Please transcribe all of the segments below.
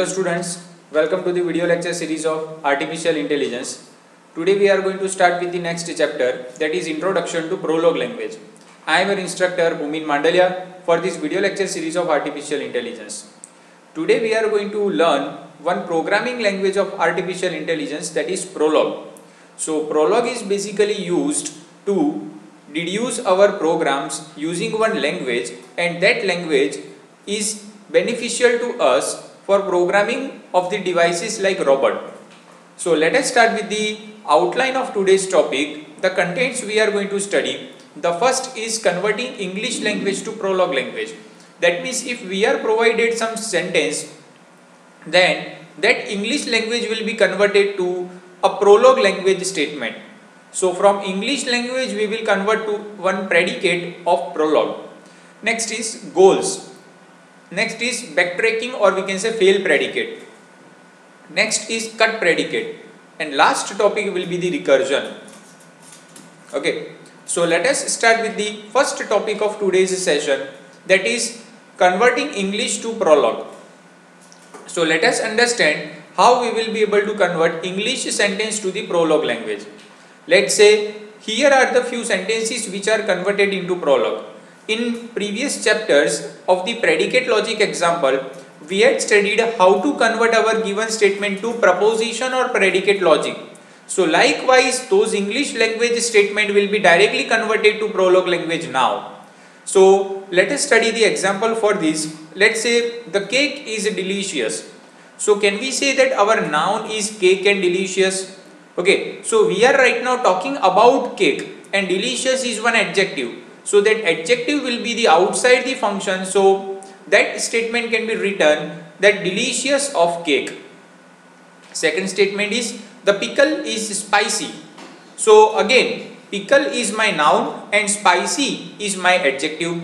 Hello students, welcome to the video lecture series of Artificial Intelligence. Today we are going to start with the next chapter that is Introduction to Prolog language. I am your instructor Bhumin Mandalia for this video lecture series of Artificial Intelligence. Today we are going to learn one programming language of Artificial Intelligence that is Prolog. So Prolog is basically used to deduce our programs using one language and that language is beneficial to us for programming of the devices like robot. So let us start with the outline of today's topic, the contents we are going to study. The first is converting English language to Prolog language. That means if we are provided some sentence, then that English language will be converted to a Prolog language statement. So from English language we will convert to one predicate of Prolog. Next is goals. Next is backtracking or we can say fail predicate. Next is cut predicate. And last topic will be the recursion. Okay. So let us start with the first topic of today's session that is converting English to Prolog. So let us understand how we will be able to convert English sentence to the Prolog language. Let's say here are the few sentences which are converted into Prolog. In previous chapters of the predicate logic example, we had studied how to convert our given statement to proposition or predicate logic. So likewise, those English language statement will be directly converted to Prolog language now. So let us study the example for this. Let's say the cake is delicious. So can we say that our noun is cake and delicious? Okay, so we are right now talking about cake and delicious is one adjective. So that adjective will be the outside the function. So that statement can be written that delicious of cake. Second statement is the pickle is spicy. So again pickle is my noun and spicy is my adjective.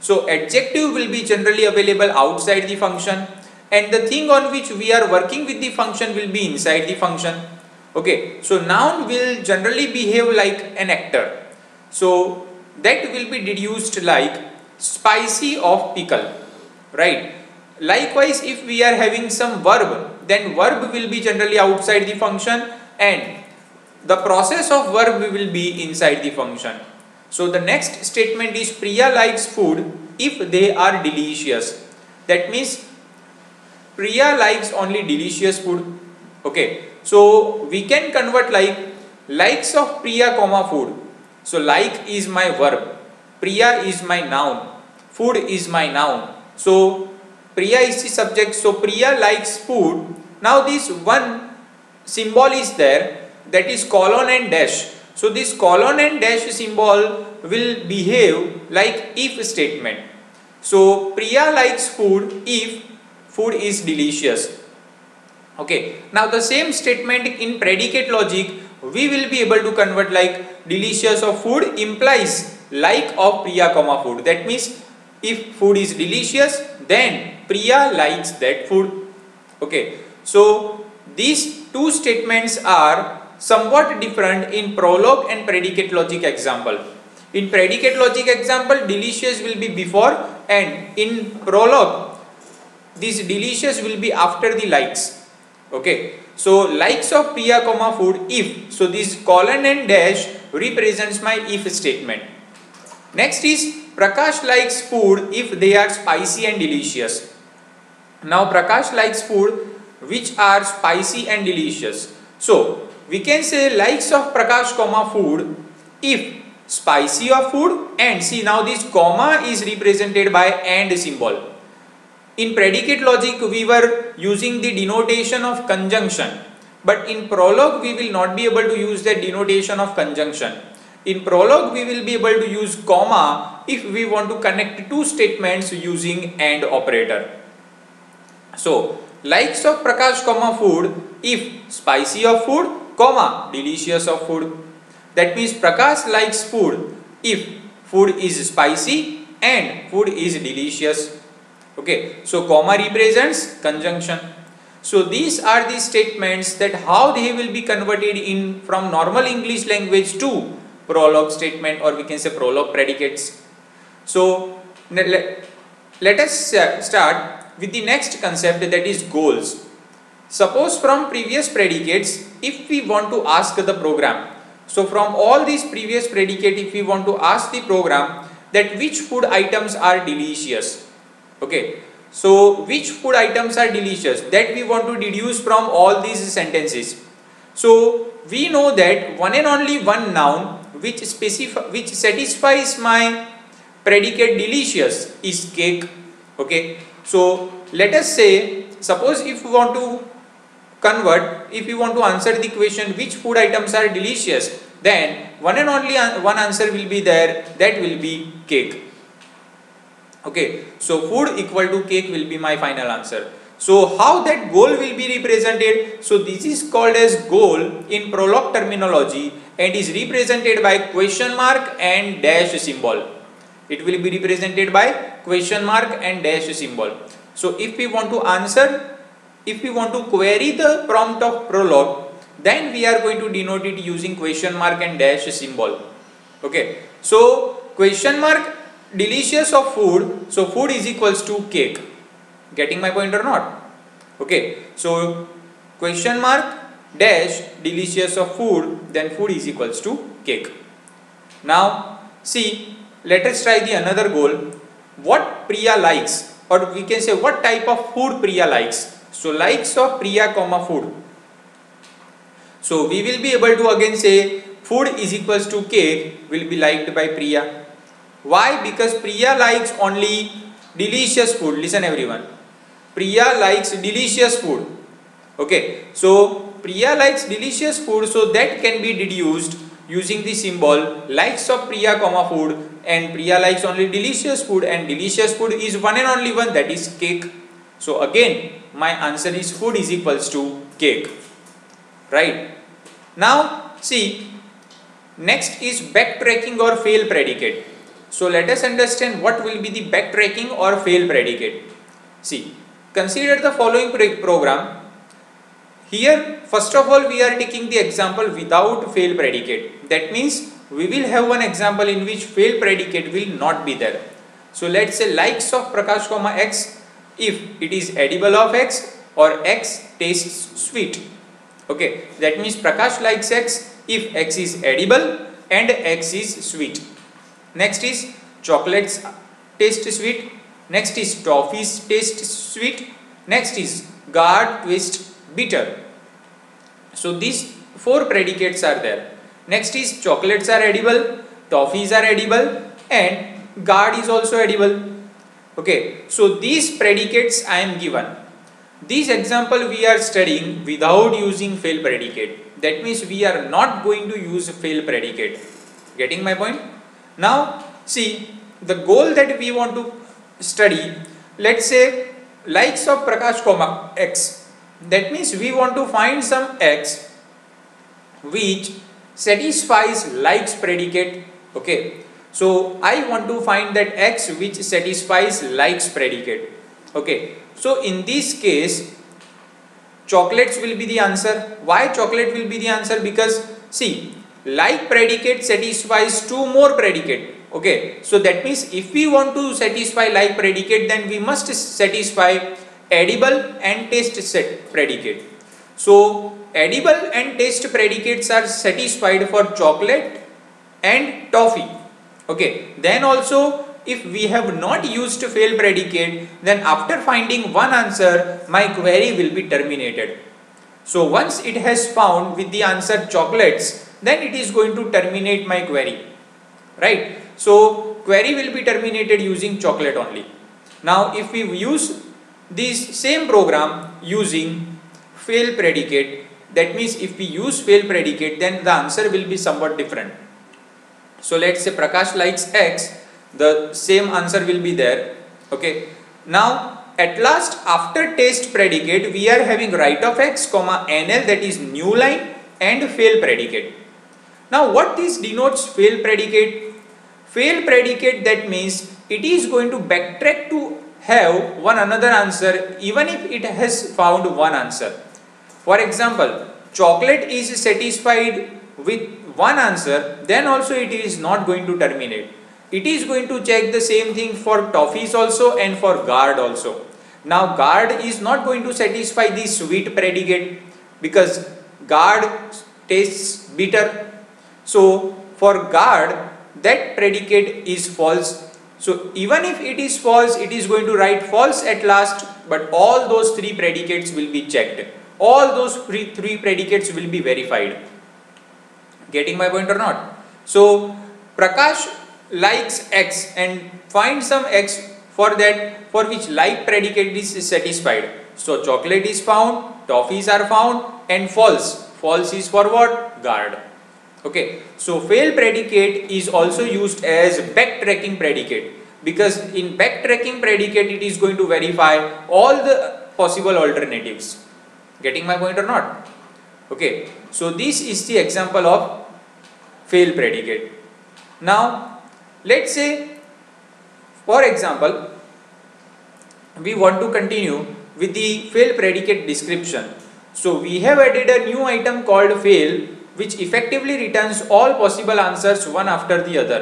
So adjective will be generally available outside the function and the thing on which we are working with the function will be inside the function. Okay, so noun will generally behave like an actor. So that will be deduced like spicy of pickle right? Likewise if we are having some verb then verb will be generally outside the function and the process of verb will be inside the function. So the next statement is priya likes food if they are delicious. That means priya likes only delicious food. Okay. So we can convert like likes of priya comma food so like is my verb, Priya is my noun, food is my noun. So Priya is the subject, so Priya likes food. Now this one symbol is there that is colon and dash. So this colon and dash symbol will behave like if statement. So Priya likes food if food is delicious. Okay. Now the same statement in predicate logic we will be able to convert like delicious of food implies like of Priya comma food. That means if food is delicious then Priya likes that food. Okay. So these two statements are somewhat different in prolog and predicate logic example. In predicate logic example delicious will be before and in prolog this delicious will be after the likes. Okay. So likes of Priya comma food if. So this colon and dash represents my if statement. Next is Prakash likes food if they are spicy and delicious. Now Prakash likes food which are spicy and delicious. So we can say likes of Prakash comma food if spicy of food and see now this comma is represented by and symbol in predicate logic, we were using the denotation of conjunction. But in prolog, we will not be able to use the denotation of conjunction. In prolog, we will be able to use comma if we want to connect two statements using AND operator. So, likes of Prakash comma food if spicy of food, comma delicious of food. That means Prakash likes food if food is spicy and food is delicious. Okay, so comma represents conjunction. So these are the statements that how they will be converted in from normal English language to prolog statement or we can say prolog predicates. So let, us uh, start with the next concept that is goals. Suppose from previous predicates, if we want to ask the program, so from all these previous predicate, if we want to ask the program that which food items are delicious, okay, so which food items are delicious that we want to deduce from all these sentences. So we know that one and only one noun which specify which satisfies my predicate delicious is cake. Okay. So let us say suppose if we want to convert if we want to answer the question which food items are delicious then one and only one answer will be there that will be cake okay so food equal to cake will be my final answer. So how that goal will be represented? So this is called as goal in Prolog terminology and is represented by question mark and dash symbol. It will be represented by question mark and dash symbol. So if we want to answer if we want to query the prompt of Prolog then we are going to denote it using question mark and dash symbol. Okay so question mark delicious of food so food is equals to cake. Getting my point or not? Okay so question mark dash delicious of food then food is equals to cake. Now see let us try the another goal. What priya likes or we can say what type of food priya likes. So likes of priya comma food. So we will be able to again say food is equals to cake will be liked by priya why? Because Priya likes only delicious food. Listen everyone. Priya likes delicious food. Okay. So Priya likes delicious food. So that can be deduced using the symbol likes of Priya comma food and Priya likes only delicious food and delicious food is one and only one that is cake. So again my answer is food is equals to cake. Right. Now see next is backtracking or fail predicate. So let us understand what will be the backtracking or fail predicate. See, consider the following program. Here, first of all, we are taking the example without fail predicate. That means we will have one example in which fail predicate will not be there. So let's say likes of Prakash comma x if it is edible of x or x tastes sweet. Okay, that means Prakash likes x if x is edible and x is sweet. Next is chocolates taste sweet. Next is toffees taste sweet. Next is guard twist bitter. So these four predicates are there. Next is chocolates are edible, toffees are edible and guard is also edible. Okay, so these predicates I am given. This example we are studying without using fail predicate. That means we are not going to use fail predicate. Getting my point? Now see the goal that we want to study let's say likes of Prakash comma x. That means we want to find some x which satisfies likes predicate okay? So I want to find that x which satisfies likes predicate okay? So in this case chocolates will be the answer. Why chocolate will be the answer? Because see like predicate satisfies two more predicate. Okay? So that means if we want to satisfy like predicate then we must satisfy edible and taste set predicate. So edible and taste predicates are satisfied for chocolate and toffee. Okay? Then also if we have not used fail predicate then after finding one answer my query will be terminated. So once it has found with the answer chocolates then it is going to terminate my query write? So query will be terminated using chocolate only. Now if we use this same program using fail predicate that means if we use fail predicate then the answer will be somewhat different. So let's say prakash likes x the same answer will be there okay? Now at last after test predicate we are having right of x comma nl that is new line and fail predicate now what this denotes fail predicate? Fail predicate that means it is going to backtrack to have one another answer even if it has found one answer. For example, chocolate is satisfied with one answer then also it is not going to terminate. It is going to check the same thing for toffees also and for guard also. Now guard is not going to satisfy the sweet predicate because guard tastes bitter. So for guard that predicate is false. So even if it is false it is going to write false at last but all those three predicates will be checked. All those three, three predicates will be verified. Getting my point or not? So Prakash likes X and find some X for that for which like predicate is satisfied. So chocolate is found, toffees are found and false. False is for what? Guard. Okay. So fail predicate is also used as backtracking predicate because in backtracking predicate it is going to verify all the possible alternatives. Getting my point or not? Okay. So this is the example of fail predicate. Now Let's say, for example, we want to continue with the fail predicate description. So we have added a new item called fail which effectively returns all possible answers one after the other.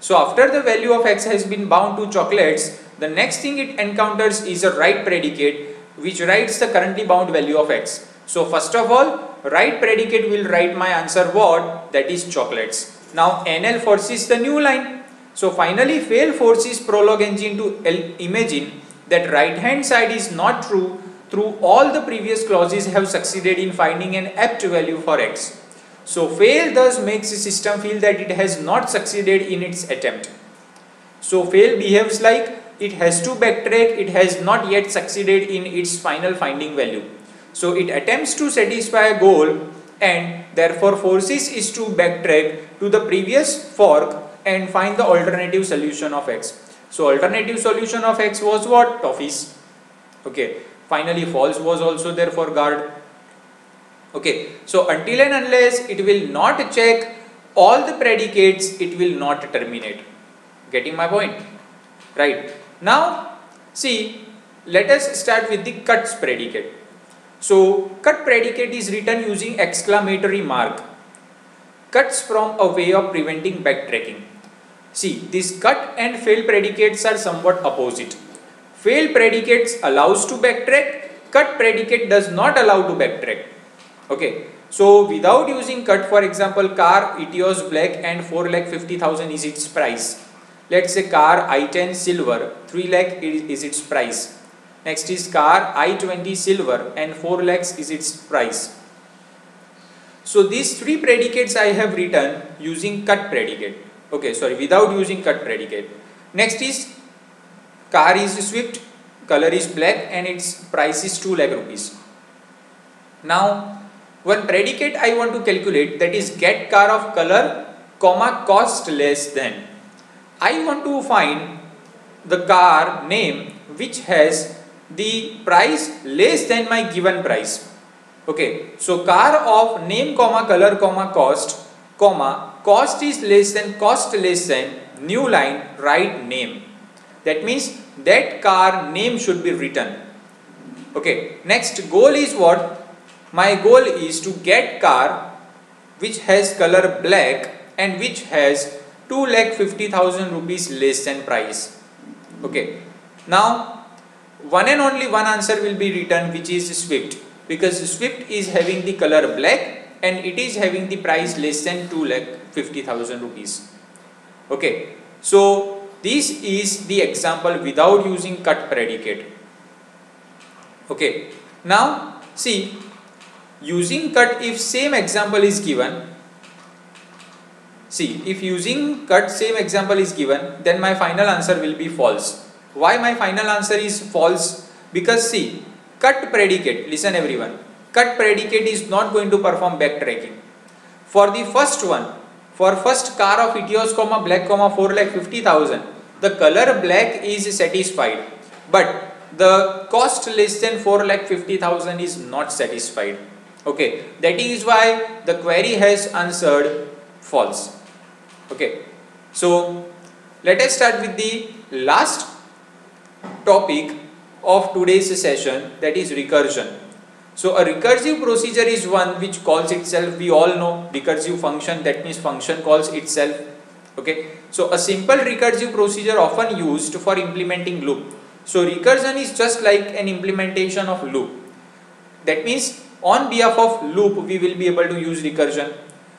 So after the value of x has been bound to chocolates, the next thing it encounters is a write predicate which writes the currently bound value of x. So first of all, write predicate will write my answer what? That is chocolates. Now NL forces the new line so finally fail forces Prolog engine to imagine that right hand side is not true through all the previous clauses have succeeded in finding an apt value for x. So fail thus makes the system feel that it has not succeeded in its attempt. So fail behaves like it has to backtrack, it has not yet succeeded in its final finding value. So it attempts to satisfy a goal and therefore forces is to backtrack to the previous fork and find the alternative solution of x. So alternative solution of x was what? Toffees. Okay. Finally false was also there for guard. Okay. So until and unless it will not check all the predicates, it will not terminate. Getting my point? Right. Now see, let us start with the cuts predicate. So cut predicate is written using exclamatory mark. Cuts from a way of preventing backtracking. See, these cut and fail predicates are somewhat opposite. Fail predicates allows to backtrack, cut predicate does not allow to backtrack. Okay, so without using cut, for example, car Etios black and 4 lakh 50,000 is its price. Let's say car i10 silver 3 lakh is its price. Next is car i20 silver and 4 lakhs is its price. So these three predicates I have written using cut predicate okay sorry without using cut predicate next is car is swift color is black and its price is 2 lakh rupees now one predicate I want to calculate that is get car of color comma cost less than. I want to find the car name which has the price less than my given price. Okay so car of name comma color comma cost comma cost is less than cost less than new line write name. That means that car name should be written. Okay next goal is what my goal is to get car which has color black and which has 2 lakh 50,000 rupees less than price. Okay. Now one and only one answer will be written which is swift. Because swift is having the color black and it is having the price less than 2 lakh 50,000 rupees. Okay, so this is the example without using cut predicate. Okay, now see using cut if same example is given see if using cut same example is given then my final answer will be false why my final answer is false because see cut predicate listen everyone cut predicate is not going to perform backtracking. For the first one, for first car of Etios comma black comma 4 lakh 50,000, the color black is satisfied, but the cost less than 4 lakh 50,000 is not satisfied. Okay, that is why the query has answered false. Okay, so let us start with the last topic of today's session that is recursion. So a recursive procedure is one which calls itself, we all know recursive function that means function calls itself. Okay. So a simple recursive procedure often used for implementing loop. So recursion is just like an implementation of loop. That means on behalf of loop we will be able to use recursion.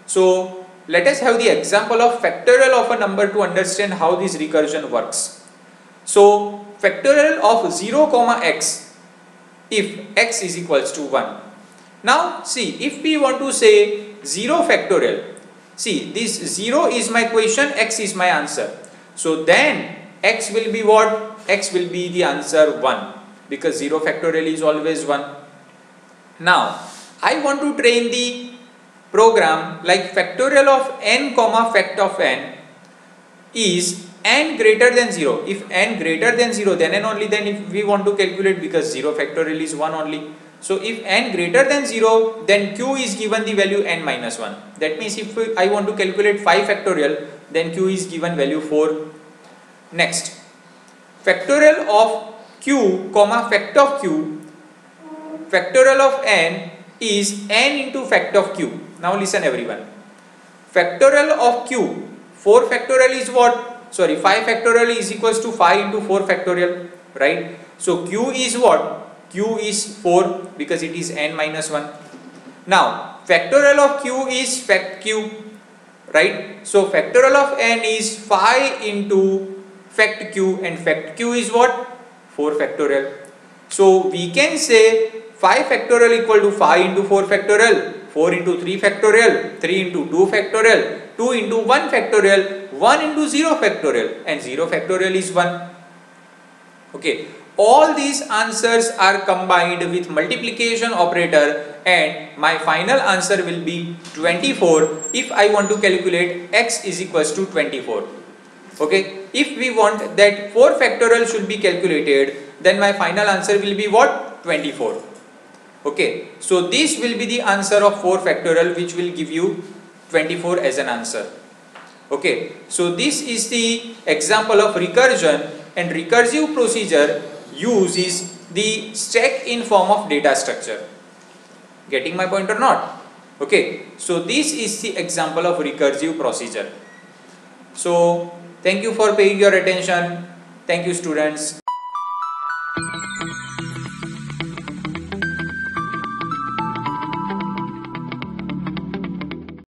So let us have the example of factorial of a number to understand how this recursion works. So factorial of 0 comma x if x is equals to 1. Now see if we want to say 0 factorial see this 0 is my question x is my answer. So then x will be what? x will be the answer 1 because 0 factorial is always 1. Now I want to train the program like factorial of n comma fact of n is n greater than 0. If n greater than 0 then and only then if we want to calculate because 0 factorial is 1 only. So if n greater than 0 then q is given the value n minus 1. That means if I want to calculate 5 factorial then q is given value 4. Next factorial of q comma fact of q factorial of n is n into fact of q. Now listen everyone. Factorial of q 4 factorial is what? Sorry 5 factorial is equals to 5 into 4 factorial right? So q is what? Q is 4 because it is n minus 1 now factorial of q is fact q right? So factorial of n is 5 into fact q and fact q is what? 4 factorial. So we can say 5 factorial equal to 5 into 4 factorial 4 into 3 factorial 3 into 2 factorial 2 into 1 factorial 1 into 0 factorial and 0 factorial is 1. Okay, all these answers are combined with multiplication operator and my final answer will be 24 if I want to calculate x is equals to 24. Okay, if we want that 4 factorial should be calculated then my final answer will be what? 24. Okay, so this will be the answer of 4 factorial which will give you 24 as an answer. Okay, so this is the example of recursion and recursive procedure uses the stack in form of data structure. Getting my point or not? Okay, so this is the example of recursive procedure. So, thank you for paying your attention. Thank you students.